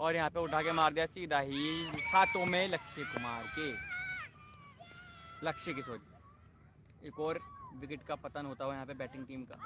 और यहाँ पे उठा के मार दिया सीधा ही हाथों में लक्ष्य कुमार के। लक्ष्य की सोच। एक और विकेट का पतन होता हुआ यहाँ पे बैटिंग टीम का।